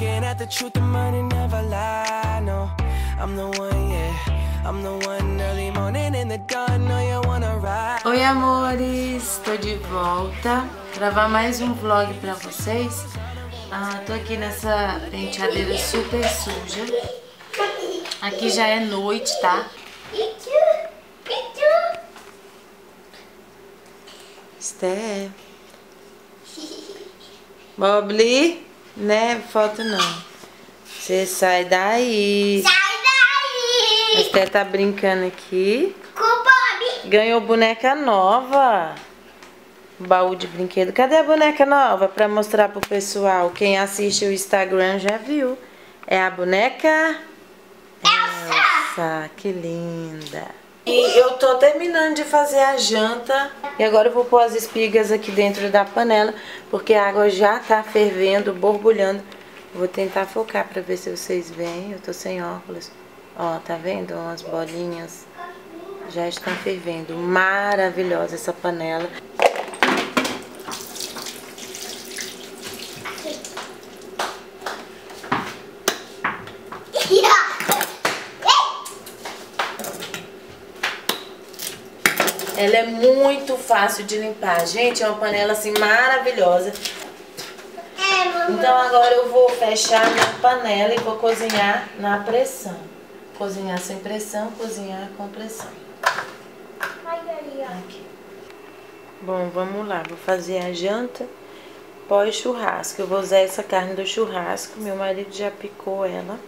Looking at the truth, the money never lie. No, I'm the one, yeah. I'm the one early morning in the dawn. Know you wanna ride. Oi, amores! Tô de volta. Gravar mais um vlog pra vocês. Ah, tô aqui nessa penteadeira super suja. Aqui já é noite, tá? Steph. Bobli, né? Foto não. Você sai daí. Sai daí! Steph tá brincando aqui. Com o Bob! Ganhou boneca nova. Baú de brinquedo. Cadê a boneca nova pra mostrar pro pessoal? Quem assiste o Instagram já viu. É a boneca Elsa. Que linda. E eu tô terminando de fazer a janta. E agora eu vou pôr as espigas aqui dentro da panela. Porque a água já tá fervendo, borbulhando. Vou tentar focar pra ver se vocês veem. Eu tô sem óculos. Ó, tá vendo? Umas bolinhas já estão fervendo. Maravilhosa essa panela. Ela é muito fácil de limpar. Gente, é uma panela assim maravilhosa. É. Então agora eu vou fechar minha panela e vou cozinhar na pressão. Cozinhar sem pressão, cozinhar com pressão. Aqui. Bom, vamos lá. Vou fazer a janta pós-churrasco. Eu vou usar essa carne do churrasco. Meu marido já picou ela.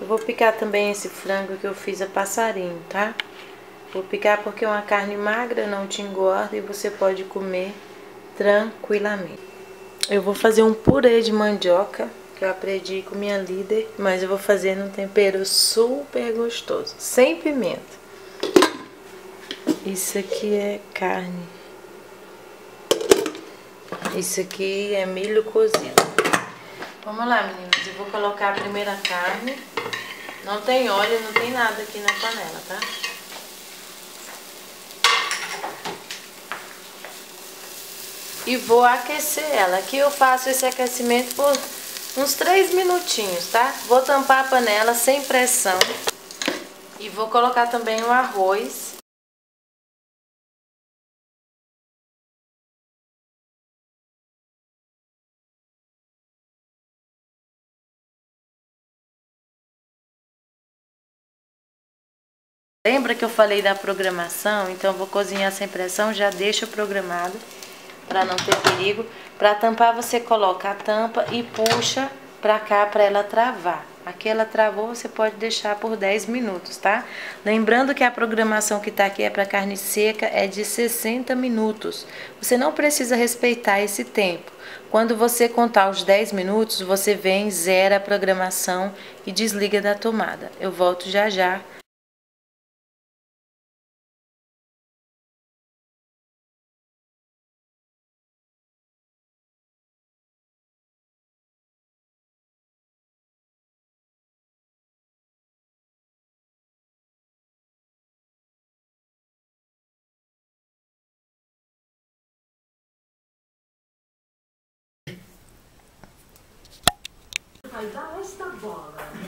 Eu vou picar também esse frango que eu fiz a passarinho, tá? Vou picar porque uma carne magra, não te engorda e você pode comer tranquilamente. Eu vou fazer um purê de mandioca, que eu aprendi com minha líder, mas eu vou fazer num tempero super gostoso, sem pimenta. Isso aqui é carne. Isso aqui é milho cozido. Vamos lá, meninas. Eu vou colocar a primeira carne. Não tem óleo, não tem nada aqui na panela, tá? E vou aquecer ela. Aqui eu faço esse aquecimento por uns 3 minutinhos, tá? Vou tampar a panela sem pressão. E vou colocar também o arroz. Lembra que eu falei da programação? Então vou cozinhar sem pressão, já deixa programado para não ter perigo. Para tampar você coloca a tampa e puxa para cá para ela travar. Aqui ela travou, você pode deixar por 10 minutos, tá? Lembrando que a programação que tá aqui é para carne seca é de 60 minutos. Você não precisa respeitar esse tempo. Quando você contar os 10 minutos, você vem, zera a programação e desliga da tomada. Eu volto já já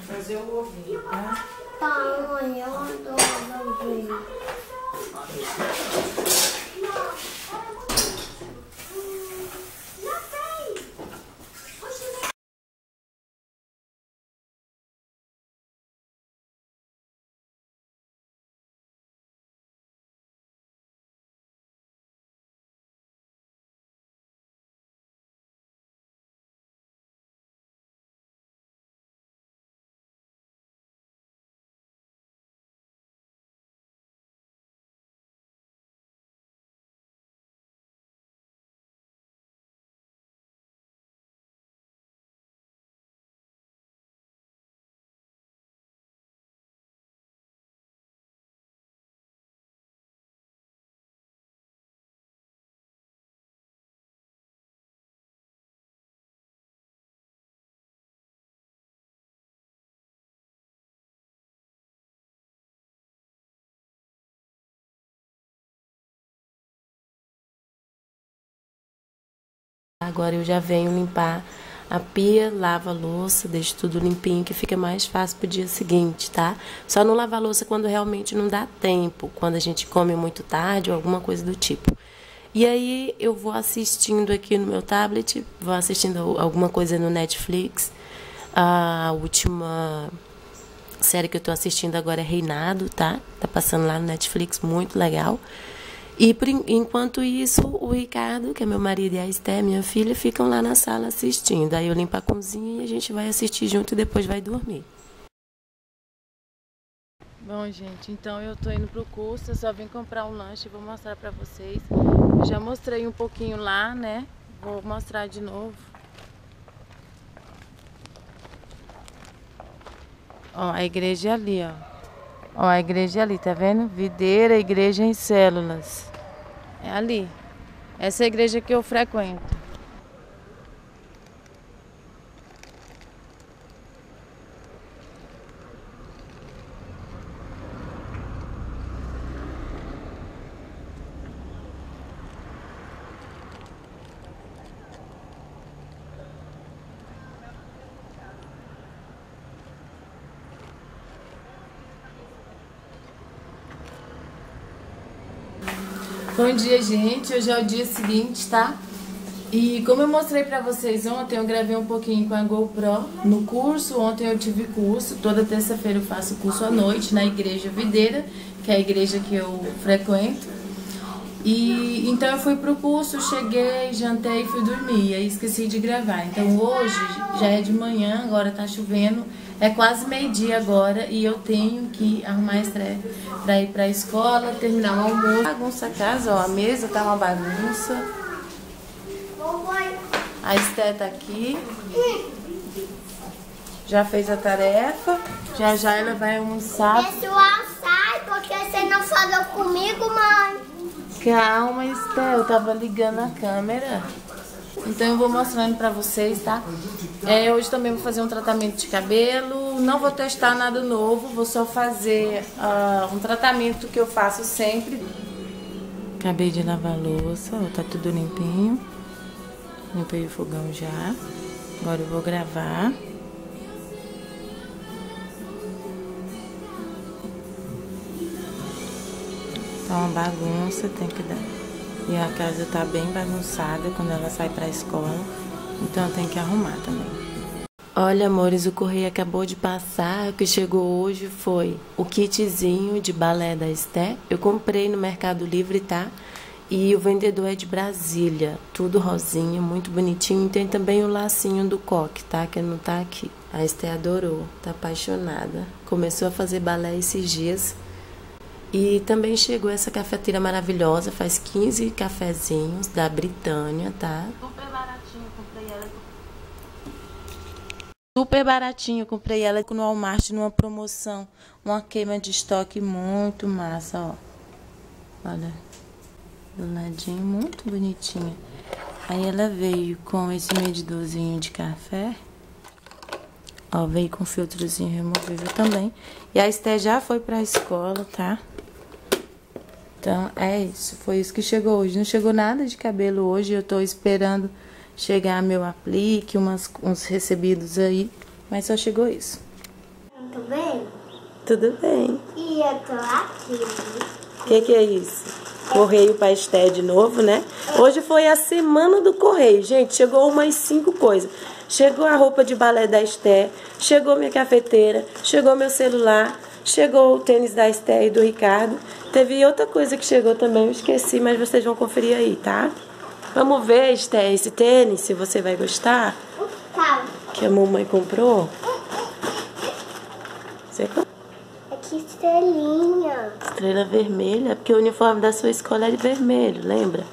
fazer o ovinho, tá? Tá, mãe, eu adoro ver. Agora eu já venho limpar a pia, lava a louça, deixa tudo limpinho que fica mais fácil pro dia seguinte, tá? Só não lavar a louça quando realmente não dá tempo, quando a gente come muito tarde ou alguma coisa do tipo. E aí eu vou assistindo aqui no meu tablet, vou assistindo alguma coisa no Netflix. A última série que eu tô assistindo agora é Reinado, tá? Tá passando lá no Netflix, muito legal. E por, enquanto isso, o Ricardo, que é meu marido, e a Esté, minha filha, ficam lá na sala assistindo. Aí eu limpo a cozinha e a gente vai assistir junto e depois vai dormir. Bom, gente, então eu tô indo pro curso, eu só vim comprar um lanche e vou mostrar pra vocês. Eu já mostrei um pouquinho lá, né? Vou mostrar de novo. Ó, a igreja é ali, ó. Ó, a igreja é ali, tá vendo? Videira, igreja em células. É ali. Essa é a igreja que eu frequento. Bom dia, gente. Hoje é o dia seguinte, tá? E como eu mostrei pra vocês ontem, eu gravei um pouquinho com a GoPro no curso. Ontem eu tive curso. Toda terça-feira eu faço curso à noite na Igreja Videira, que é a igreja que eu frequento. E então eu fui pro curso, cheguei, jantei fui dormir. E aí esqueci de gravar. Então hoje já é de manhã, agora tá chovendo. É quase meio-dia agora e eu tenho que arrumar estreia pra ir pra escola, terminar o almoço. Bagunça a casa, ó, a mesa tá uma bagunça. A Esté tá aqui. Já fez a tarefa. Já já ela vai almoçar. Pessoal, sai, porque você não falou comigo, mãe. Calma, Esté, eu tava ligando a câmera. Então eu vou mostrando pra vocês, tá? É, hoje também vou fazer um tratamento de cabelo. Não vou testar nada novo, vou só fazer uh, um tratamento que eu faço sempre. Acabei de lavar a louça, tá tudo limpinho. Limpei o fogão já. Agora eu vou gravar. Tá uma bagunça, tem que dar. E a casa tá bem bagunçada quando ela sai pra escola. Então tem que arrumar também. Olha, amores, o correio acabou de passar. O que chegou hoje foi o kitzinho de balé da Esté. Eu comprei no Mercado Livre, tá? E o vendedor é de Brasília. Tudo rosinha, muito bonitinho. E tem também o lacinho do coque, tá? Que não tá aqui. A Esté adorou, tá apaixonada. Começou a fazer balé esses dias. E também chegou essa cafeteira maravilhosa, faz 15 cafezinhos da Britânia, tá? Super baratinho, comprei ela. No Walmart numa promoção, uma queima de estoque muito massa, ó. Olha, do ladinho, muito bonitinha. Aí ela veio com esse medidorzinho de café. Ó, veio com filtrozinho removível também. E a Esté já foi pra escola, tá? Então, é isso. Foi isso que chegou hoje. Não chegou nada de cabelo hoje. Eu tô esperando chegar meu aplique, umas, uns recebidos aí. Mas só chegou isso. Tudo bem? Tudo bem. E eu tô aqui. O que, que é isso? Correio Esté de novo, né? Hoje foi a semana do correio, gente. Chegou umas cinco coisas. Chegou a roupa de balé da Esté, chegou minha cafeteira, chegou meu celular, chegou o tênis da Esté e do Ricardo. Teve outra coisa que chegou também, eu esqueci, mas vocês vão conferir aí, tá? Vamos ver, Esté, esse tênis, se você vai gostar. Tá. Que a mamãe comprou. Você É que estrelinha. Estrela vermelha, porque o uniforme da sua escola é de vermelho, lembra?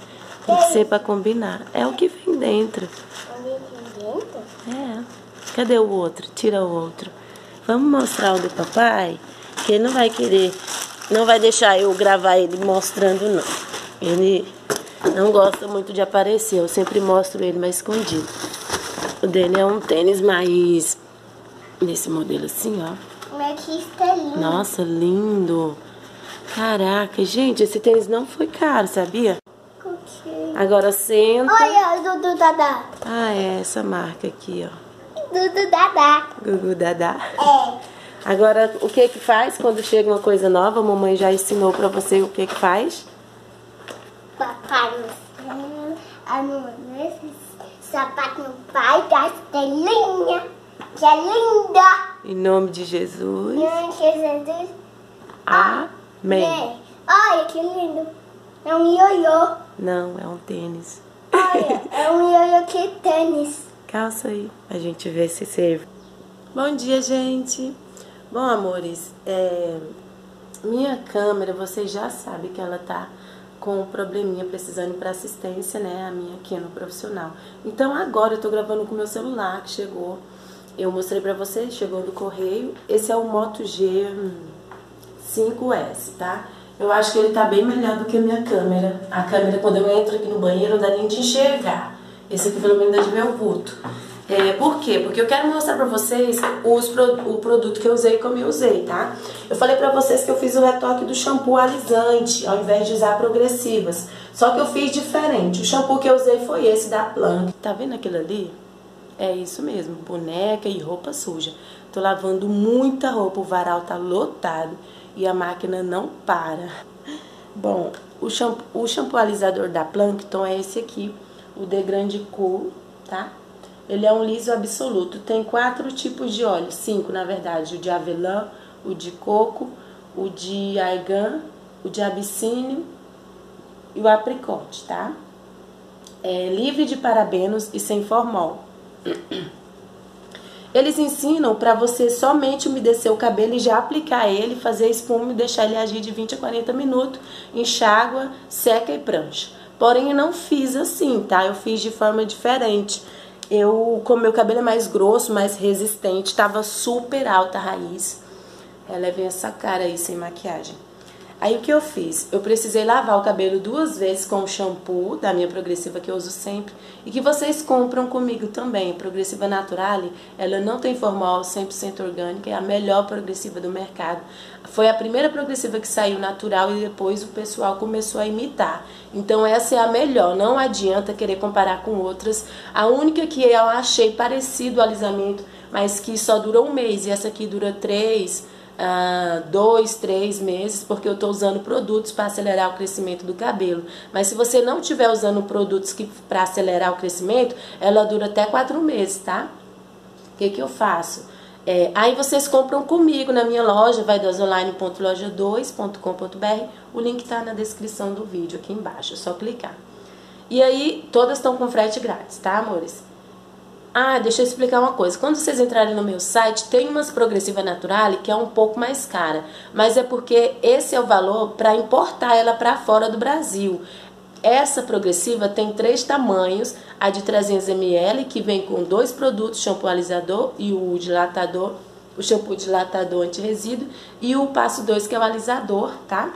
Tem que ser pra combinar. É o que vem dentro. É. Cadê o outro? Tira o outro. Vamos mostrar o do papai? Que ele não vai querer, não vai deixar eu gravar ele mostrando, não. Ele não gosta muito de aparecer, eu sempre mostro ele mais escondido. O dele é um tênis mais nesse modelo assim, ó. Olha que estrelinha. Nossa, lindo. Caraca, gente, esse tênis não foi caro, sabia? Agora senta. Olha, o Dudu Dadá. Ah, é essa marca aqui, ó. Dudu Dadá. Gugu Dadá. É. Agora, o que que faz quando chega uma coisa nova? A mamãe já ensinou pra você o que que faz? Papai no céu, a mamãe, sapato no pai da estrelinha, que é linda. Em nome de Jesus. Não, Jesus. Amém. É. Olha que lindo. É um ioiô. Não, é um tênis. Olha, é um ioiô que tênis. Calça aí, a gente vê se serve. Bom dia, gente. Bom, amores, é, minha câmera, vocês já sabem que ela tá com um probleminha precisando pra assistência, né? A minha aqui no profissional. Então agora eu tô gravando com meu celular que chegou. Eu mostrei pra vocês, chegou do correio. Esse é o Moto G5S, tá? Eu acho que ele tá bem melhor do que a minha câmera. A câmera, quando eu entro aqui no banheiro, não dá nem de enxergar. Esse aqui pelo menos dá de ver o vulto. É, por quê? Porque eu quero mostrar pra vocês os, o produto que eu usei e como eu usei, tá? Eu falei pra vocês que eu fiz o retoque do shampoo alisante, ao invés de usar progressivas. Só que eu fiz diferente. O shampoo que eu usei foi esse da Planck. Tá vendo aquilo ali? É isso mesmo, boneca e roupa suja. Tô lavando muita roupa, o varal tá lotado e a máquina não para. Bom, o shampoo, o shampoo alisador da Plankton é esse aqui, o The Grande Cool, tá? Ele é um liso absoluto. Tem quatro tipos de óleo, cinco na verdade: o de avelã, o de coco, o de argan, o de abissínio e o apricote, tá? É livre de parabenos e sem formol. Eles ensinam para você somente umedecer o cabelo e já aplicar ele, fazer espuma e deixar ele agir de 20 a 40 minutos, enxágua, seca e prancha. Porém, eu não fiz assim, tá? Eu fiz de forma diferente. Eu, como meu cabelo é mais grosso, mais resistente, tava super alta a raiz. Ela vem essa cara aí sem maquiagem. Aí o que eu fiz? Eu precisei lavar o cabelo duas vezes com o shampoo da minha progressiva que eu uso sempre e que vocês compram comigo também. A progressiva Naturale, ela não tem formol 100% orgânica, é a melhor progressiva do mercado. Foi a primeira progressiva que saiu natural e depois o pessoal começou a imitar. Então essa é a melhor, não adianta querer comparar com outras. A única que eu achei parecido o alisamento, mas que só dura um mês e essa aqui dura três ah, dois, três meses, porque eu estou usando produtos para acelerar o crescimento do cabelo. Mas se você não estiver usando produtos que para acelerar o crescimento, ela dura até quatro meses, tá? O que, que eu faço? É, aí vocês compram comigo na minha loja, vai online.loja2.com.br. O link está na descrição do vídeo aqui embaixo, é só clicar. E aí, todas estão com frete grátis, tá, amores? Ah, deixa eu explicar uma coisa. Quando vocês entrarem no meu site, tem umas progressiva Naturale que é um pouco mais cara, mas é porque esse é o valor para importar ela para fora do Brasil. Essa progressiva tem três tamanhos: a de 300 ml, que vem com dois produtos, shampoo alisador e o dilatador, o shampoo dilatador anti-resíduo, e o passo 2, que é o alisador, tá?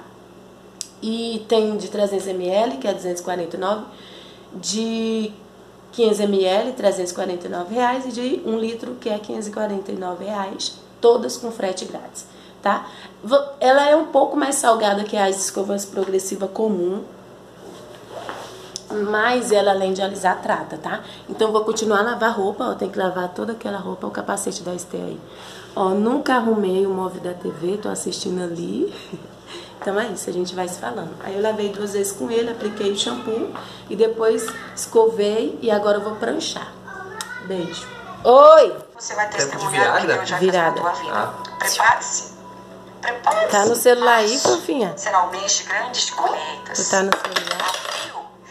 E tem de 300 ml, que é 249, de 500 ml, 349 reais, e de 1 litro, que é 549 reais, todas com frete grátis, tá? Ela é um pouco mais salgada que as escovas progressiva comum, mas ela, além de alisar, trata, tá? Então, vou continuar a lavar roupa, ó, tem que lavar toda aquela roupa, o capacete da Esté aí. Ó, nunca arrumei o móvel da TV, tô assistindo ali. Então é isso, a gente vai se falando. Aí eu lavei duas vezes com ele, apliquei o shampoo e depois escovei e agora eu vou pranchar. Beijo. Oi! Você vai Tempo de testemunhar o que Viagra? Deus vai Virada. fazer na tua vida. Ah. Prepare-se. Prepare-se. Tá no celular aí, fofinha? Será o mês de grandes colheitas. Tu tá no celular?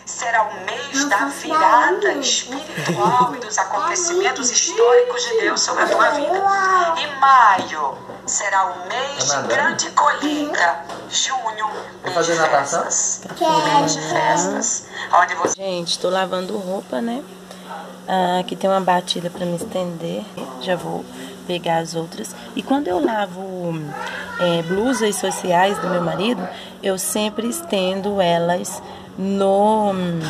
Será o mês da virada espiritual e dos acontecimentos históricos de Deus sobre a tua vida. E maio será o mês de grande colheita. Junho, mês fazer de festas. Mês de festas. Onde você Gente, tô lavando roupa, né? Ah, aqui tem uma batida pra me estender. Já vou pegar as outras. E quando eu lavo é, blusas sociais do meu marido, eu sempre estendo elas no hum,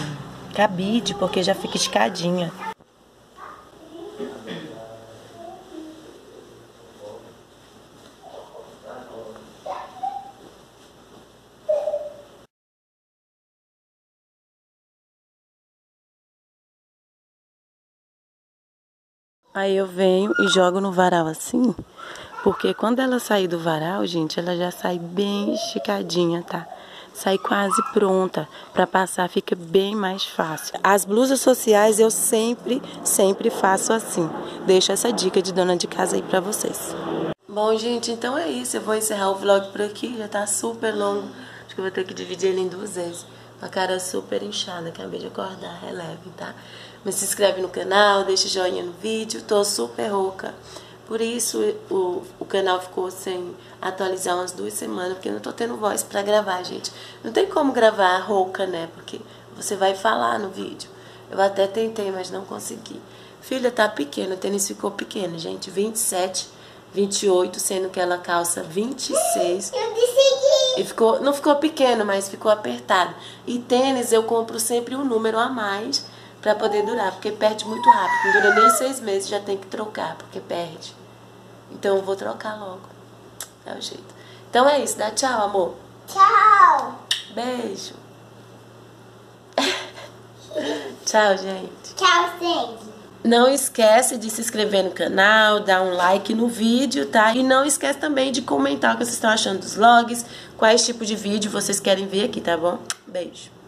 cabide, porque já fica escadinha. Aí eu venho e jogo no varal assim, porque quando ela sair do varal, gente, ela já sai bem esticadinha, tá? Sai quase pronta para passar, fica bem mais fácil. As blusas sociais eu sempre, sempre faço assim. Deixo essa dica de dona de casa aí para vocês. Bom, gente, então é isso. Eu vou encerrar o vlog por aqui. Já tá super longo. Acho que eu vou ter que dividir ele em duas vezes. Uma cara super inchada. Acabei de acordar. Releve, tá? Mas se inscreve no canal, deixa joinha no vídeo. Tô super rouca. Por isso o, o canal ficou sem atualizar umas duas semanas, porque eu não tô tendo voz pra gravar, gente. Não tem como gravar rouca, né? Porque você vai falar no vídeo. Eu até tentei, mas não consegui. Filha, tá pequena, o tênis ficou pequeno, gente. 27 28, sendo que ela calça 26. Eu decidi. E ficou, não ficou pequeno, mas ficou apertado. E tênis eu compro sempre um número a mais para poder durar, porque perde muito rápido. Não dura nem seis meses, já tem que trocar, porque perde. Então eu vou trocar logo. É o jeito. Então é isso, dá tchau, amor. Tchau. Beijo. tchau, gente. Tchau, gente. Não esquece de se inscrever no canal, dar um like no vídeo, tá? E não esquece também de comentar o que vocês estão achando dos vlogs, quais tipos de vídeo vocês querem ver aqui, tá bom? Beijo.